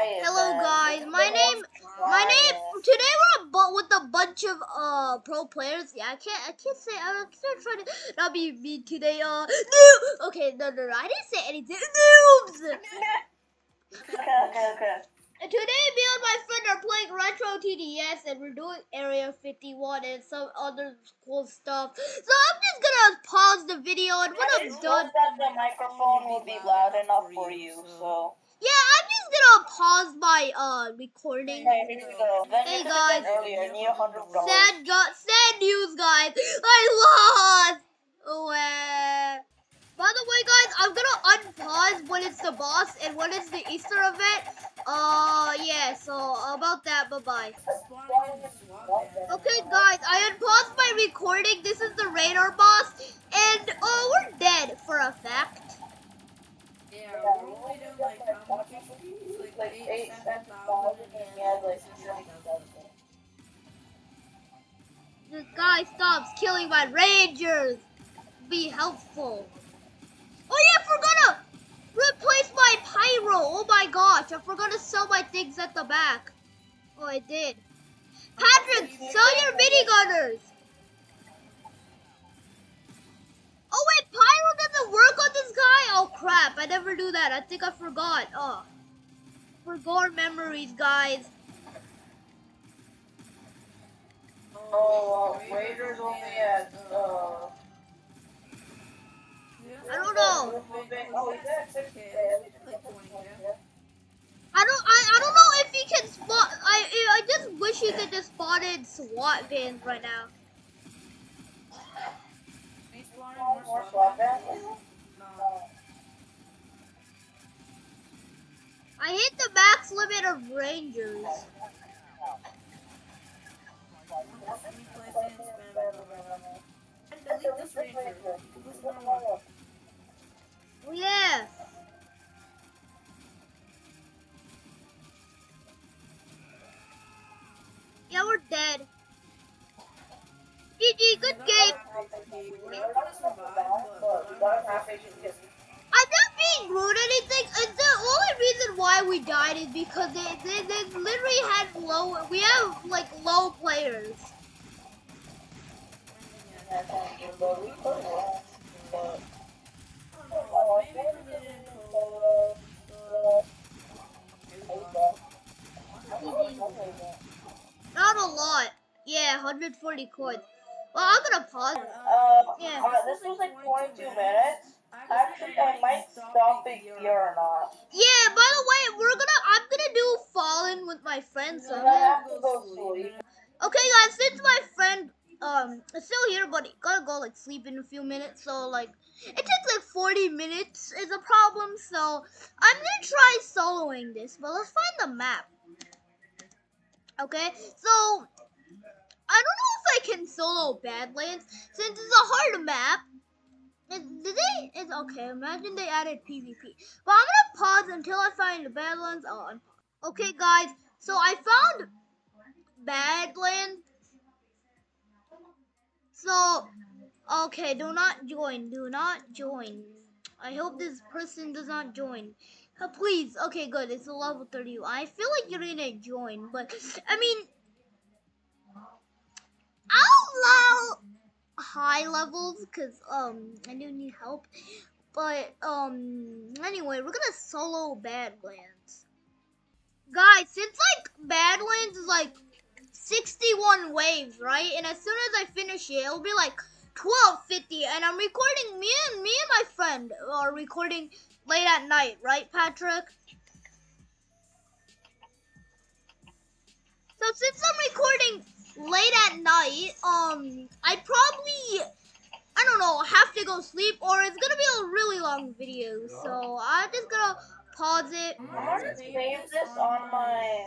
Hello guys, my name, my name. Today we're a bu- with a bunch of uh pro players. Yeah, I can't, I can't say. I'm gonna try to not be mean today. Uh, no. Okay, no, no, no. I didn't say anything. Noobs. Okay, okay, okay. Today, me and my friend are playing retro TDS, and we're doing Area 51 and some other cool stuff. So I'm just gonna pause the video, and when I'm done, that the microphone will be loud enough for you, so. yeah, I'm just gonna pause my uh recording. Okay, here we go. Hey, have guys. earlier, I need a hundred dollars. Sad, go- sad news, guys. I lost. Wah. By the way, guys, I'm gonna unpause when it's the boss and when it's the Easter event. Uh, yeah. So about that, bye bye. Okay, guys, I unpaused my recording. This is the radar boss, and uh, we're dead for a fact. Yeah, we're only doing like how much XP? Like like eight, 7,000 thousand, and he had like and. This guy stops killing my rangers. Be helpful. Oh yeah, I forgot to replace my pyro. Oh my gosh, I forgot to sell my things at the back. Oh, I did. Patrick, sell your minigunners. Oh wait, pyro doesn't work on this guy. Oh crap, I never do that. I think I forgot. Oh, forgot memories, guys. Oh, uh, Raiders only at, uh, I don't know. Oh, he's at six. Like 20, yeah. I don't I, I don't know if he can spot I I just wish he could just spot in SWAT vans right now. I hit the max limit of rangers. One. Oh yeah. Yeah, we're dead. GG, good game. I'm not being rude or anything. It's the only reason why we died is because they, they, they literally had low, we have like low players. But we could have. But, maybe because they didn't a lot. Yeah, 140 coins. Well, I'm gonna pause. uh, Yeah. this was like 22 minutes. Actually, I might stop it here or not. Yeah, by the way, we're gonna I'm gonna do Fallen with my friends. So I'm I gonna- have to go sleep. okay, guys, since my friend um is still here, but he gotta go like sleep in a few minutes, so like it takes like 40 minutes is a problem. So I'm gonna try soloing this, but let's find the map. Okay, so I don't know if I can solo Badlands since it's a hard map. Did they? It's okay. Imagine they added PvP. But I'm gonna pause until I find the Badlands. on. okay, guys. So I found Badlands. So, okay, do not join. Do not join. I hope this person does not join. Uh, please. Okay, good. It's a level 30. I feel like you're gonna join, but I mean, allow high levels because um I do need help. But um anyway, we're gonna solo Badlands. Guys, since like Badlands is like 61 waves, right? And as soon as I finish it, it'll be like 1250 and I'm recording me and me and my friend are recording late at night, right, Patrick? So since late at night, um, I probably, I don't know, have to go sleep or it's gonna be a really long video. So I'm just gonna pause it. I'm gonna save this on my.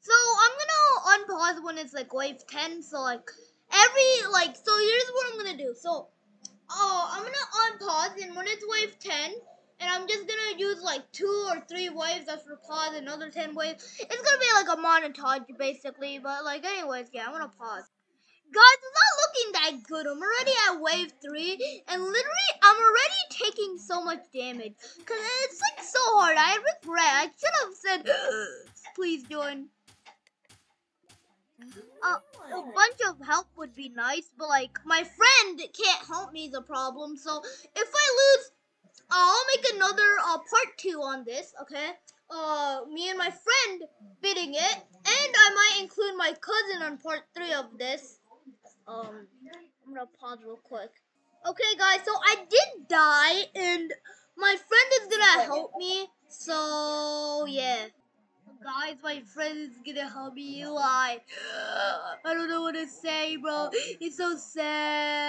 So I'm gonna unpause when it's like wave 10. So like every like so here's what I'm gonna do. So oh I'm gonna unpause and when it's wave 10 and I'm just gonna use like two or three waves after pause another 10 waves. It's gonna be like a montage basically, but like anyways, yeah, I'm gonna pause. Guys, it's not looking that good. I'm already at wave three, and literally, I'm already taking so much damage. Cause it's like so hard. I regret. I should have said, please join. Uh, a bunch of help would be nice, but like my friend can't help me a problem. So if I lose, I'll make another uh, part two on this. Okay. Uh, me and my friend bidding it, and I might include my cousin on part three of this. Um, I'm gonna pause real quick. Okay, guys. So I did die, and my friend is gonna help me. So yeah. Guys, my friend is gonna help me. Eli. I don't know what to say, bro. It's so sad.